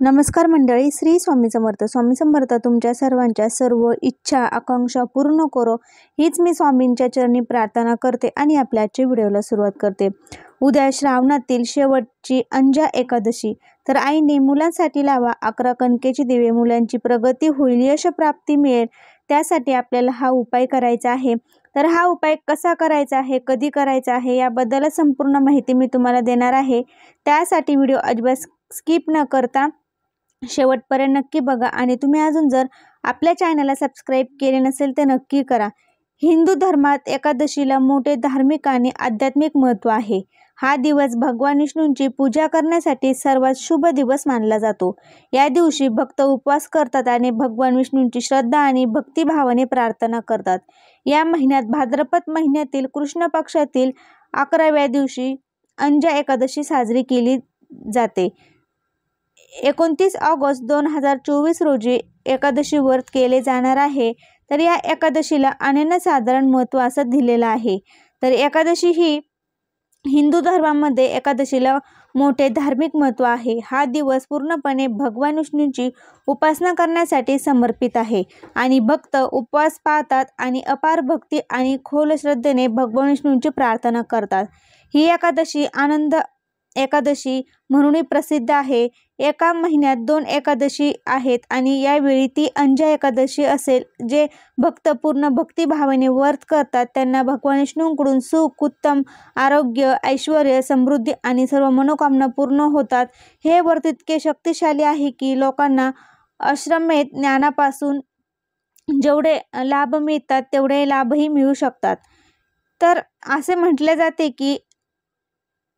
नमस्कार मंडळी श्री स्वामी समर्थ. स्वामी समर्थ तुमच्या सर्वांच्या सर्व इच्छा आकांक्षा पूर्ण करो. हीच मी स्वामींच्या चरणी प्रार्थना करते आणि आपल्या आजच्या व्हिडिओला सुरुवात करते. उद्या श्रावणातील शेवटची अंजा एकादशी. तर आईने मुलांसाठी लावा अकरा कणकेची दिवे. मुलांची प्रगती होईल यश प्राप्ती मिळेल. त्यासाठी आपल्याला हा उपाय करायचा आहे. तर हा उपाय कसा करायचा आहे कधी करायचा आहे याबद्दल संपूर्ण माहिती मी तुम्हाला देणार आहे. त्यासाठी व्हिडिओ अजिबात स्किप न करता शेवटपर्यंत नक्की बघा. आणि तुम्ही अजून जर आपल्या चॅनलला सबस्क्राईब केले नसेल तर नक्की करा. हिंदू धर्मात एकादशीला मोठे धार्मिक आणि आध्यात्मिक महत्त्व आहे. हा दिवस भगवान विष्णूंची पूजा करण्यासाठी सर्वात शुभ दिवस मानला जातो. या दिवशी भक्त उपवास करतात आणि भगवान विष्णूंची श्रद्धा आणि भक्तिभावाने प्रार्थना करतात. या महिन्यात भाद्रपद महिन्यातील कृष्ण पक्षातील अकराव्या दिवशी अंजा एकादशी साजरी केली जाते. एकोणतीस ऑगस्ट दोन हजार चोवीस रोजी एकादशी व्रत केले जाणार आहे. तर या एकादशीला अनन्यसाधारण महत्त्व असं दिलेलं आहे. तर एकादशी ही हिंदू धर्मामध्ये एकादशीला मोठे धार्मिक महत्त्व आहे. हा दिवस पूर्णपणे भगवान विष्णूंची उपासना करण्यासाठी समर्पित आहे आणि भक्त उपवास पाहतात आणि अपार भक्ती आणि खोल श्रद्धेने भगवान विष्णूंची प्रार्थना करतात. ही एकादशी आनंद एकादशी म्हणूनही प्रसिद्ध आहे. एका महिन्यात दोन एकादशी आहेत आणि यावेळी ती अंजा एकादशी असेल जे भक्त पूर्ण भक्तिभावाने व्रत करतात. त्यांना भगवान विष्णूंकडून सुख उत्तम आरोग्य ऐश्वर समृद्धी आणि सर्व मनोकामना पूर्ण होतात. हे व्रत इतके शक्तिशाली आहे की लोकांना अश्रमेत ज्ञानापासून जेवढे लाभ मिळतात तेवढे लाभही मिळू शकतात. तर असे म्हटले जाते की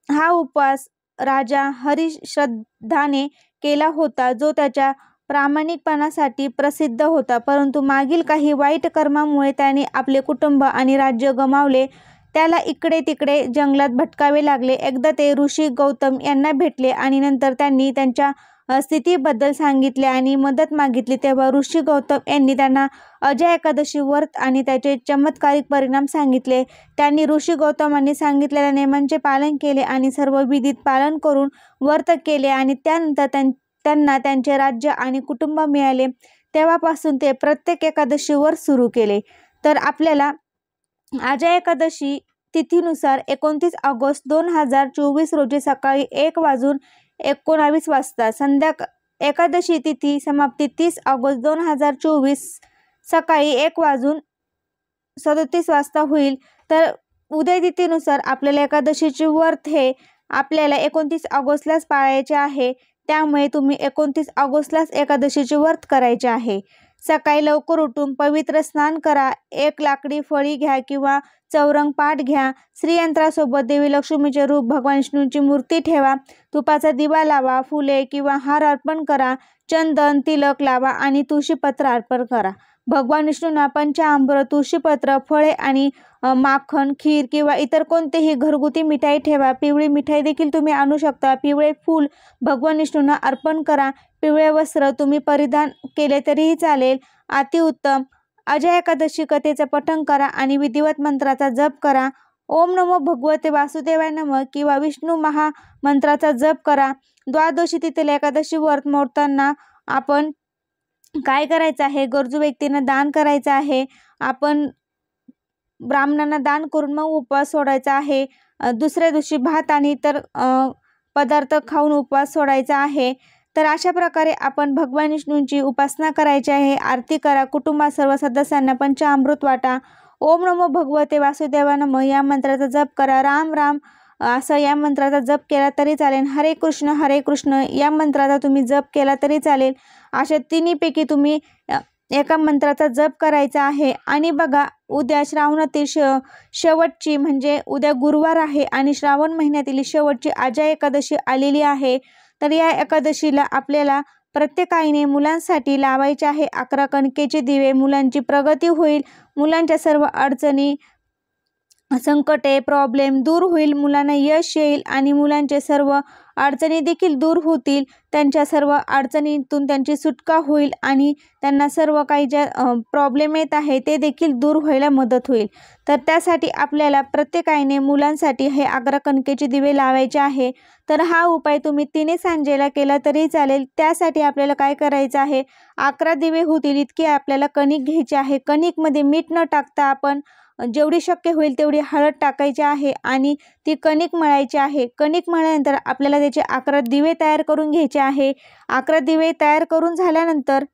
हा उपवास राजा हरिश्रद्धाने केला होता जो त्याच्या प्रामाणिकपणासाठी प्रसिद्ध होता. परंतु मागील काही वाईट कर्मामुळे त्याने आपले कुटुंब आणि राज्य गमावले. त्याला इकडे तिकडे जंगलात भटकावे लागले. एकदा ते ऋषी गौतम यांना भेटले आणि नंतर त्यांनी त्यांच्या स्थितीबद्दल सांगितले आणि मदत मागितली तेव्हा ऋषी गौतम यांनी त्यांना अजय एकादशी व्रत आणि त्याचे चमत्कारिक परिणाम सांगितले. त्यांनी ऋषी गौतमांनी सांगितलेल्या नियमांचे पालन केले आणि सर्व विधीत पालन करून व्रत केले आणि त्यानंतर त्यांना त्यांचे राज्य आणि कुटुंब मिळाले. तेव्हापासून ते प्रत्येक एकादशीवर सुरू केले. तर आपल्याला अजय एकादशी तिथीनुसार एकोणतीस ऑगस्ट दोन हजार चोवीस रोजी सकाळी एक वाजून एकोणावीस वाजता संध्याका एकादशी तिथी समाप्ती तीस ऑगस्ट दोन हजार चोवीस सकाळी एक वाजून सदोतीस वाजता होईल. तर उदय तिथीनुसार आपल्याला एकादशीचे व्रत हे आपल्याला एकोणतीस ऑगस्टलाच पाळायचे आहे. त्यामुळे तुम्ही एकोणतीस ऑगस्टलाच एकादशीचे व्रत करायचे आहे. सकाळी लवकर उठून पवित्र स्नान करा. एक लाकडी फळी घ्या किंवा चौरंग पाठ घ्या. श्रीयंत्रासोबत देवी लक्ष्मीचे रूप भगवान विष्णूंची मूर्ती ठेवा. तुपाचा दिवा लावा फुले किंवा हार अर्पण करा. चंदन तिलक लावा आणि तुळशीपत्र अर्पण करा. भगवान विष्णूंना पंचांबर तुळशीपत्र फळे आणि माखण खीर किंवा इतर कोणतेही घरगुती मिठाई ठेवा. पिवळी मिठाई देखील तुम्ही आणू शकता. पिवळे फूल भगवान विष्णूंना अर्पण करा. पिवळे वस्त्र तुम्ही परिधान केले तरीही चालेल. अतिउत्तम अजय एकादशी कथेचं पठण करा आणि विधिवत मंत्राचा जप करा. ओम नमो भगवते वासुदेवाय नम किंवा विष्णू महामंत्राचा जप करा. द्वादशी तिथील एकादशी व्रत मोडताना आपण काय करायचं आहे? गरजू व्यक्तींना दान करायचं आहे. आपण ब्राह्मणांना दान करून मग उपवास सोडायचा आहे. दुसऱ्या दिवशी भात आणि इतर पदार्थ खाऊन उपवास सोडायचा आहे. तर अशा प्रकारे आपण भगवान विष्णूंची उपासना करायची आहे. आरती करा कुटुंबात सर्व सदस्यांना पंचामृत वाटा. ओम नमो भगवते वासुदेवा नम. या मंत्राचा जप करा. राम राम. असं या मंत्राचा जप केला तरी चालेल. हरे कृष्ण हरे कृष्ण. या मंत्राचा तुम्ही जप केला तरी चालेल. अशा तिन्हीपैकी तुम्ही एका मंत्राचा जप करायचा आहे. आणि बघा उद्या श्रावणातील श शेवटची म्हणजे उद्या गुरुवार आहे आणि श्रावण महिन्यातील शेवटची आजा एकादशी आलेली आहे. तर या एकादशीला आपल्याला प्रत्येकाईने मुलांसाठी लावायचे आहे अकरा कणकेचे दिवे. मुलांची प्रगती होईल. मुलांच्या सर्व अडचणी संकटे प्रॉब्लेम दूर होईल मुलांना यश येईल आणि मुलांचे सर्व अडचणी देखील दूर होतील. त्यांच्या सर्व अडचणीतून त्यांची सुटका होईल आणि त्यांना सर्व काही ज्या प्रॉब्लेम येत आहे ते देखील दूर व्हायला मदत होईल. तर त्यासाठी आपल्याला प्रत्येकाने मुलांसाठी हे आग्रकणकेचे दिवे लावायचे आहे. तर हा उपाय तुम्ही तिने सांजेला केला तरी चालेल. त्यासाठी आपल्याला काय करायचं आहे? अकरा दिवे होतील इतके आपल्याला कणिक घ्यायचे आहे. कणिकमध्ये मीठ न टाकता आपण जेवढी शक्य होईल तेवढी हळद टाकायची आहे आणि ती कणिक मळायची आहे. कणिक मळल्यानंतर आपल्याला त्याचे अकरा दिवे तयार करून घ्यायचे आहे. अकरा दिवे तयार करून झाल्यानंतर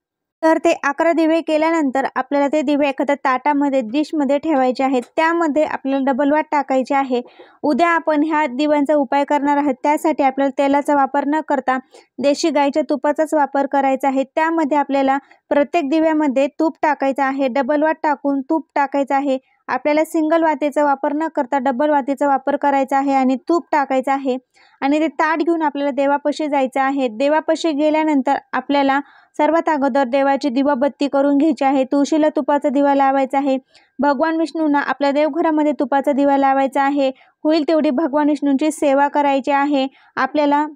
तर ते अकरा दिवे केल्यानंतर आपल्याला ते दिवे एखाद्या ताटामध्ये डिशमध्ये ठेवायचे आहेत. त्यामध्ये आपल्याला डबल वाट टाकायचे आहे. उद्या आपण ह्या दिव्यांचा उपाय करणार आहोत. त्यासाठी आपल्याला तेलाचा वापर न करता देशी गाईच्या तुपाचाच वापर करायचा आहे. त्यामध्ये आपल्याला प्रत्येक दिव्यामध्ये तूप टाकायचं आहे. डबल वाट टाकून तूप टाकायचं आहे. आपल्याला सिंगल वातीचा वापर न करता डबल वातीचा वापर करायचा आहे आणि तूप टाकायचं आहे. आणि ते ताट घेऊन आपल्याला देवापाशी जायचं आहे. देवापाशी गेल्यानंतर आपल्याला सर्वात अगोदर देवाची दिवाबत्ती करून घ्यायची आहे. तुळशीला तुपाचा दिवा लावायचा आहे. भगवान विष्णूंना आपल्या देवघरामध्ये तुपाचा दिवा लावायचा आहे. होईल तेवढी भगवान विष्णूंची सेवा करायची आहे. आपल्याला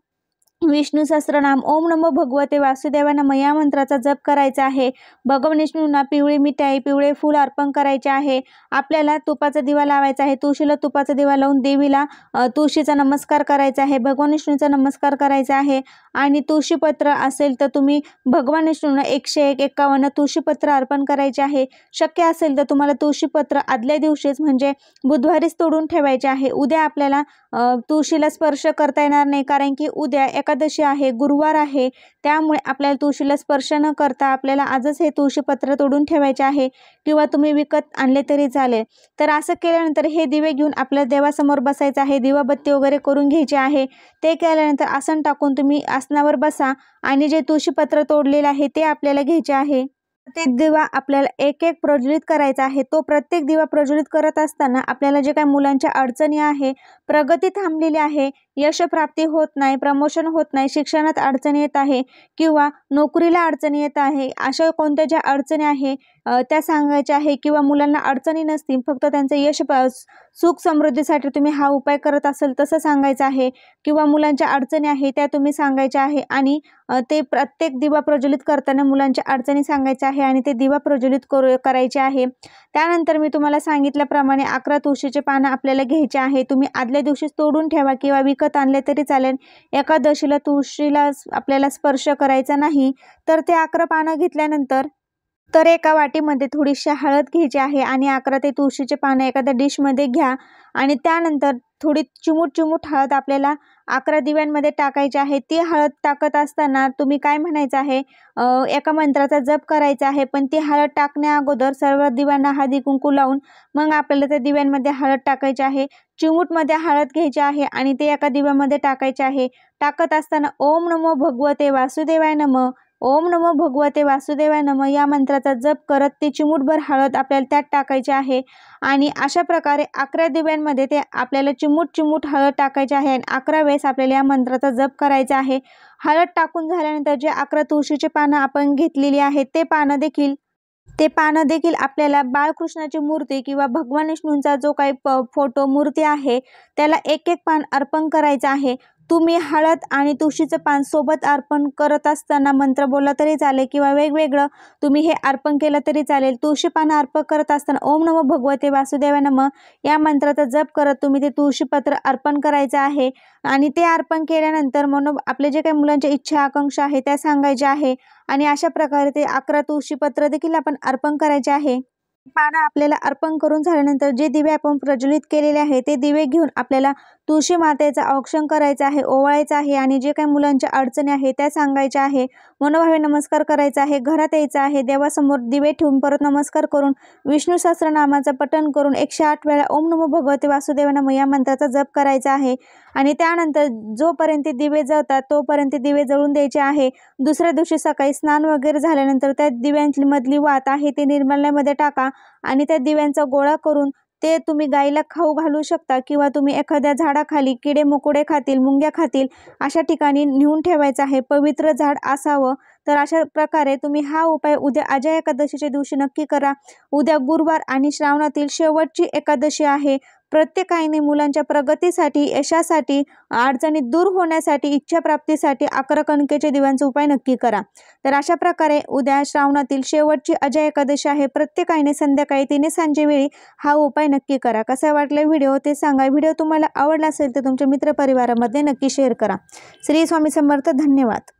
विष्णू सहस्रनाम ओम नमो भगवते वासुदेवा मया या मंत्राचा जप करायचा आहे. भगवान विष्णूंना पिवळी मिठाई पिवळे फूल अर्पण करायचे आहे. आपल्याला तुपाचा दिवा लावायचा आहे. तुळशीला तुपाचा दिवा लावून देवीला तुळशीचा नमस्कार करायचा आहे. भगवान विष्णूचा नमस्कार करायचा आहे. आणि तुळशीपत्र असेल तर तुम्ही भगवान विष्णूंना एकशे एक एकावन्न तुळशीपत्र अर्पण करायचे आहे. शक्य असेल तर तुम्हाला तुळशीपत्र आदल्या दिवशीच म्हणजे बुधवारीच तोडून ठेवायचे आहे. उद्या आपल्याला तुळशीला स्पर्श करता येणार नाही. कारण की उद्या एका एकादशी आहे गुरुवार आहे त्यामुळे आपल्याला तुळशीला स्पर्श न करता आपल्याला आजच हे तुळशीपत्र तोडून ठेवायचे आहे किंवा तुम्ही विकत आणले तरी चालेल. तर असं केल्यानंतर हे दिवे घेऊन आपल्या देवासमोर बसायचं आहे दिवाबत्ती वगैरे करून घ्यायचे आहे. ते केल्यानंतर आसन टाकून तुम्ही आसनावर बसा आणि जे तुळशीपत्र तोडलेलं आहे ते आपल्याला घ्यायचे आहे. प्रत्येक दिवा आपल्याला एक एक प्रज्वलित करायचा आहे. तो प्रत्येक दिवा प्रज्वलित करत असताना आपल्याला जे काही मुलांच्या अडचणी आहे प्रगती थांबलेली आहे यशप्राप्ती होत नाही प्रमोशन होत नाही शिक्षणात अडचणी येत आहे किंवा नोकरीला अडचणी येत आहे अशा कोणत्या ज्या अडचणी आहे त्या सांगायच्या आहे किंवा मुलांना अडचणी नसतील फक्त त्यांचं यश सुख समृद्धीसाठी तुम्ही हा उपाय करत असेल तसं सांगायचं आहे किंवा मुलांच्या अडचणी आहे त्या तुम्ही सांगायच्या आहे आणि ते प्रत्येक दिवा प्रज्वलित करताना मुलांच्या अडचणी सांगायच्या आहे आणि ते दिवा प्रज्वलित करू करायचे आहे. त्यानंतर मी तुम्हाला सांगितल्याप्रमाणे अकरा तुळशीचे पानं आपल्याला घ्यायचे आहे. तुम्ही आदल्या दिवशीच तोडून ठेवा किंवा विकत आणले तरी चालेल. एकादशीला तुळशीला आपल्याला स्पर्श करायचा नाही. तर ते अकरा पानं घेतल्यानंतर तर एका वाटीमध्ये थोडीशी हळद घ्यायची आहे आणि अकरा ते तुळशीचे पानं एखाद्या डिशमध्ये घ्या. आणि त्यानंतर थोडी चिमूट चिमूट हळद आपल्याला अकरा दिव्यांमध्ये टाकायची आहे. ती हळद टाकत असताना तुम्ही काय म्हणायचं आहे? एका मंत्राचा जप करायचा आहे पण ती हळद टाकण्या अगोदर सर्व दिव्यांना हळदी कुंकू लावून मग आपल्याला त्या दिव्यांमध्ये हळद टाकायची आहे. चिमूटमध्ये हळद घ्यायची आहे आणि ते एका दिव्यामध्ये टाकायचे आहे. टाकत असताना ओम नमो भगवते वासुदेवाय नम. ओम नमो भगवते वासुदेवाय नम. या मंत्राचा जप करत ते चिमूटभर हळद आपल्याला त्यात टाकायचे आहे आणि अशा प्रकारे अकरा दिव्यांमध्ये ते आपल्याला चिमूट चिमूट हळद टाकायचे आहे आणि अकरा वेळेस आपल्याला या मंत्राचा जप करायचा आहे. हळद टाकून झाल्यानंतर जे अकरा तुळशीचे पानं आपण घेतलेली आहेत ते पानं देखील ते पानं देखील आपल्याला बाळकृष्णाची मूर्ती किंवा भगवान विष्णूंचा जो काही प फोटो मूर्ती आहे त्याला एक एक पान अर्पण करायचं आहे. तुम्ही हळद आणि तुळशीचं पान सोबत अर्पण करत असताना मंत्र बोलला तरी चालेल किंवा वेगवेगळं तुम्ही हे अर्पण केलं तरी चालेल. तुळशी पानं अर्पण करत असताना ओम नमो भगवते वासुदेवा नम. या मंत्राचा जप करत तुम्ही ते तुळशीपत्र अर्पण करायचं आहे. आणि ते अर्पण केल्यानंतर म्हणून आपले जे काही मुलांच्या इच्छा आकांक्षा आहे त्या सांगायच्या आहे. आणि अशा प्रकारे ते अकरा तुळशीपत्र देखील आपण अर्पण करायचे आहे. पानं आपल्याला अर्पण करून झाल्यानंतर जे दिवे आपण प्रज्वलित केलेले आहे ते दिवे घेऊन आपल्याला तुळशी मातेचा औक्षण करायचं आहे ओवाळायचं आहे आणि जे काही मुलांच्या अडचणी आहे त्या सांगायच्या आहे. मनोभावे नमस्कार करायचा आहे घरात यायचं आहे देवासमोर दिवे ठेवून परत नमस्कार करून विष्णू सहस्रनामाचं पठण करून एकशे आठ वेळा ओम नमो भगवते वासुदेवानम या मंत्राचा जप करायचा आहे. आणि त्यानंतर जोपर्यंत दिवे जळतात तोपर्यंत दिवे जळून द्यायचे आहे. दुसऱ्या दिवशी सकाळी स्नान वगैरे झाल्यानंतर त्या दिव्यांची मधली वात आहे ती निर्मल्यामध्ये टाका आणि त्या दिव्यांचा गोळा करून ते तुम्ही गाईला खाऊ घालू शकता किंवा तुम्ही एखाद्या झाडाखाली किडे मुकुडे खातील मुंग्या खातील अशा ठिकाणी नेऊन ठेवायचं आहे. पवित्र झाड असावं तर अशा प्रकारे तुम्ही हा उपाय उद्या अजय एकादशीच्या दिवशी नक्की करा. उद्या गुरुवार आणि श्रावणातील शेवटची एकादशी आहे. प्रत्येक आईने मुलांच्या प्रगतीसाठी यशासाठी अडचणी दूर होण्यासाठी इच्छाप्राप्तीसाठी अकरा कणकेचे दिव्यांचा उपाय नक्की करा. तर अशा प्रकारे उद्या श्रावणातील शेवटची अजय एकादशी आहे. प्रत्येक आईने संध्याकाळी तिने सांजेवेळी हा उपाय नक्की करा. कसा वाटला व्हिडिओ ते सांगा. व्हिडिओ तुम्हाला आवडला असेल तर तुमच्या मित्रपरिवारामध्ये नक्की शेअर करा. श्री स्वामी समर्थ. धन्यवाद.